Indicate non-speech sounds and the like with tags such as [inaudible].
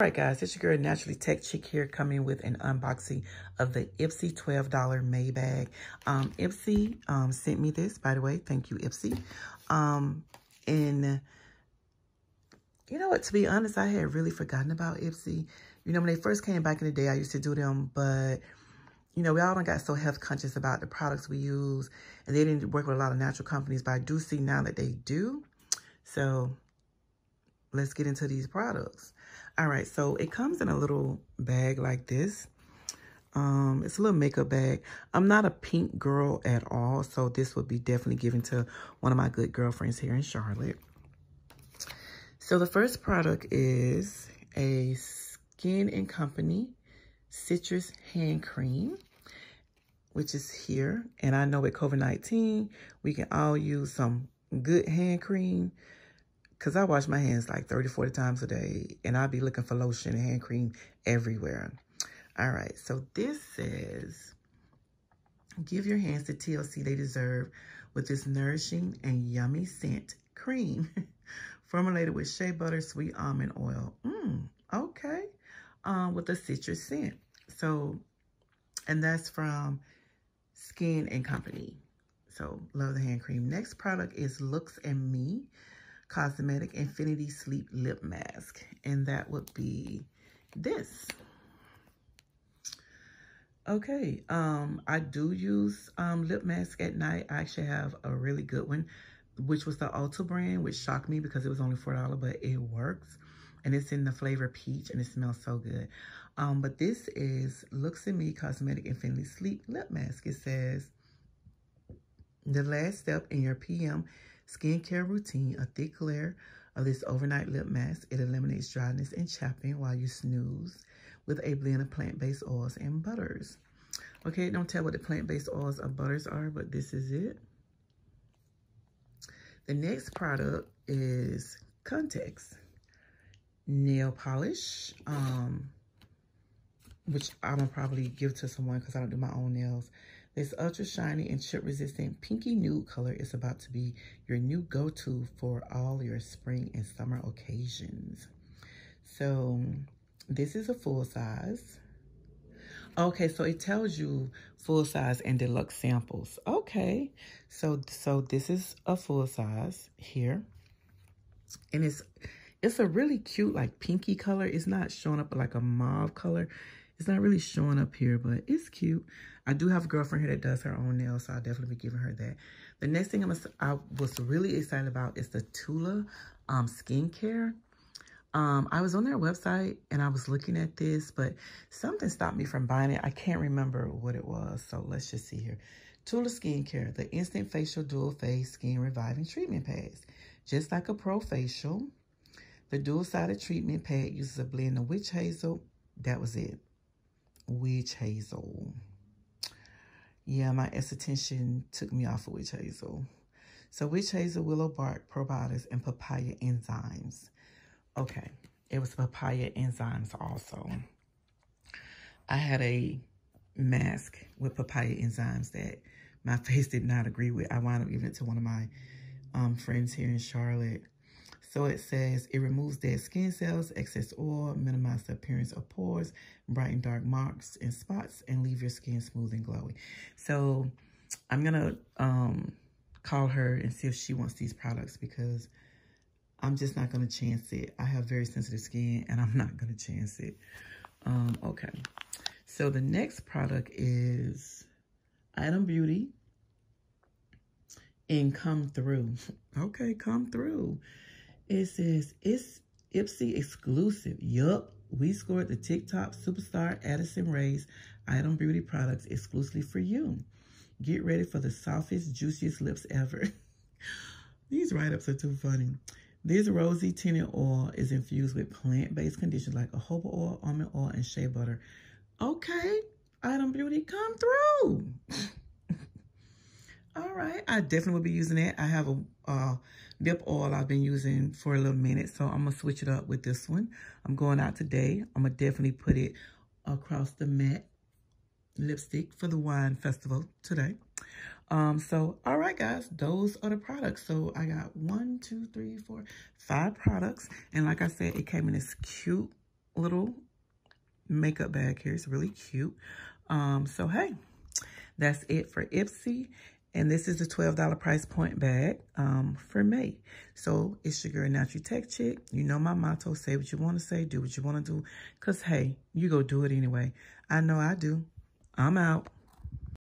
All right, guys, it's your girl, Naturally Tech Chick here, coming with an unboxing of the Ipsy $12 May bag. Um, Ipsy um, sent me this, by the way. Thank you, Ipsy. Um, and you know what? To be honest, I had really forgotten about Ipsy. You know, when they first came back in the day, I used to do them, but you know, we all got so health conscious about the products we use, and they didn't work with a lot of natural companies, but I do see now that they do. So let's get into these products. All right, so it comes in a little bag like this. Um, it's a little makeup bag. I'm not a pink girl at all, so this would be definitely given to one of my good girlfriends here in Charlotte. So the first product is a Skin and Company Citrus Hand Cream, which is here. And I know with COVID-19, we can all use some good hand cream because I wash my hands like 30, 40 times a day. And I'll be looking for lotion and hand cream everywhere. All right. So this says, give your hands the TLC they deserve with this nourishing and yummy scent cream. [laughs] Formulated with shea butter, sweet almond oil. Mmm, okay. Um, with a citrus scent. So, and that's from Skin and Company. So, love the hand cream. Next product is Looks and Me. Cosmetic Infinity Sleep Lip Mask. And that would be this. Okay, um, I do use um, lip mask at night. I actually have a really good one, which was the Ulta brand, which shocked me because it was only $4, but it works. And it's in the flavor peach, and it smells so good. Um, but this is Looks at Me Cosmetic Infinity Sleep Lip Mask. It says, the last step in your PM skincare routine, a thick layer of this overnight lip mask. It eliminates dryness and chapping while you snooze with a blend of plant-based oils and butters. Okay, don't tell what the plant-based oils or butters are, but this is it. The next product is Context nail polish, um, which I'm to probably give to someone because I don't do my own nails. This ultra shiny and chip resistant pinky nude color is about to be your new go-to for all your spring and summer occasions. So this is a full size. Okay, so it tells you full size and deluxe samples. Okay, so so this is a full size here. And it's it's a really cute like pinky color. It's not showing up like a mauve color. It's not really showing up here, but it's cute. I do have a girlfriend here that does her own nails, so I'll definitely be giving her that. The next thing I'm I was really excited about is the Tula um, skincare. Um, I was on their website and I was looking at this, but something stopped me from buying it. I can't remember what it was, so let's just see here. Tula Skincare, the Instant Facial Dual Phase Skin Reviving Treatment Pads. Just like a Pro Facial, the dual-sided treatment pad uses a blend of witch hazel. That was it. Witch hazel. Yeah, my esthetician took me off of witch hazel. So witch hazel, willow bark, probiotics, and papaya enzymes. Okay, it was papaya enzymes also. I had a mask with papaya enzymes that my [laughs] face did not agree with. I wound up giving it to one of my um, friends here in Charlotte. So it says it removes dead skin cells, excess oil, minimize the appearance of pores, brighten dark marks and spots, and leave your skin smooth and glowy. So I'm going to um, call her and see if she wants these products because I'm just not going to chance it. I have very sensitive skin and I'm not going to chance it. Um, okay. So the next product is Item Beauty and Come Through. [laughs] Okay, Come Through. It says, it's Ipsy exclusive. Yup, we scored the TikTok superstar Addison Rae's Item Beauty products exclusively for you. Get ready for the softest, juiciest lips ever. [laughs] These write-ups are too funny. This rosy tinted oil is infused with plant-based conditions like jojoba oil, almond oil, and shea butter. Okay, Item Beauty, come through. [laughs] All right, I definitely will be using that. I have a uh, dip oil I've been using for a little minute, so I'm going to switch it up with this one. I'm going out today. I'm going to definitely put it across the matte lipstick for the wine festival today. Um, so, all right, guys, those are the products. So I got one, two, three, four, five products. And like I said, it came in this cute little makeup bag here. It's really cute. Um, so, hey, that's it for Ipsy. And this is the $12 price point bag um, for May. So it's your girl, Natural Tech Chick. You know my motto, say what you want to say, do what you want to do. Because, hey, you go do it anyway. I know I do. I'm out.